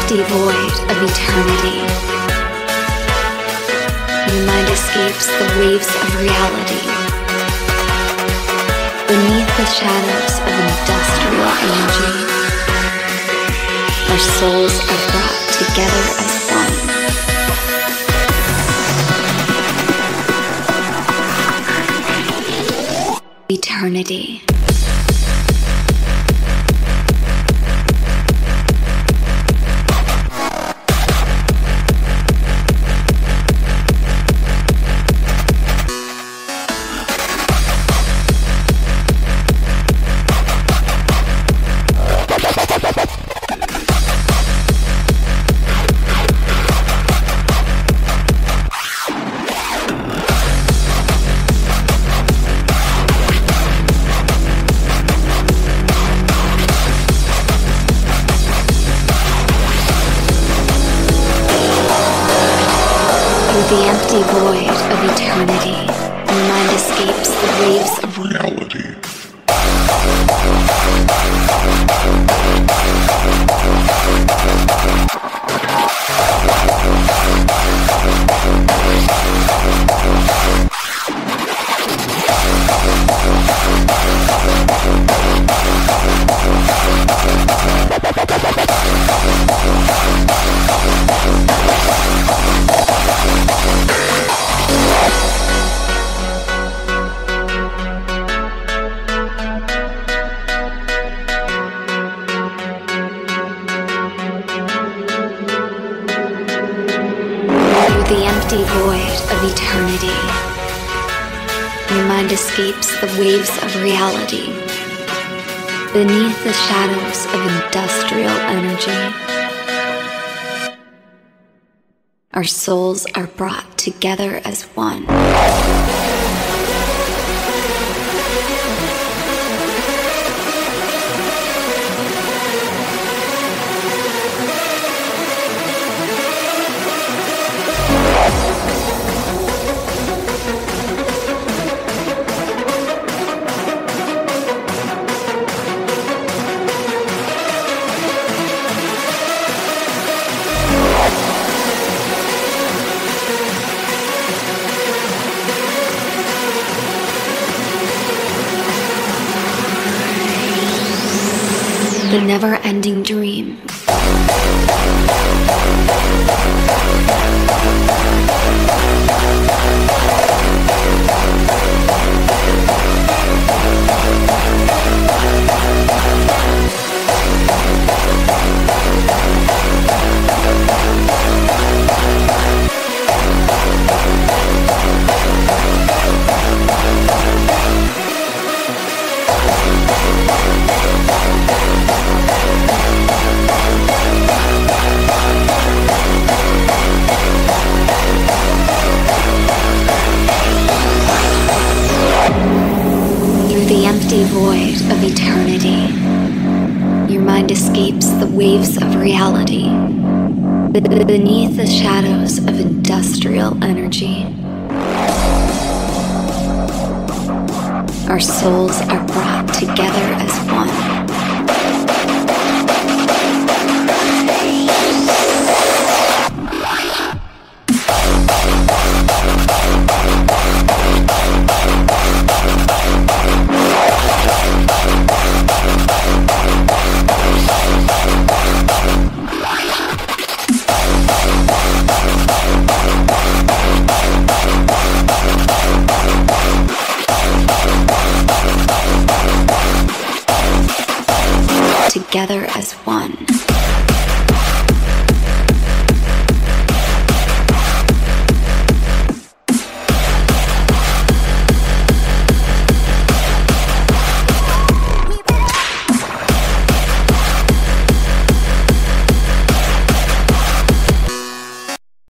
empty void of eternity. Your mind escapes the waves of reality. Beneath the shadows of industrial energy, our souls are brought together as one. Eternity. The empty void of eternity, your mind escapes the waves of reality. The empty void of eternity. Your mind escapes the waves of reality. Beneath the shadows of industrial energy, our souls are brought together as one. The never ending dream. Empty void of eternity. Your mind escapes the waves of reality. Beneath the shadows of industrial energy, our souls are brought together together as one.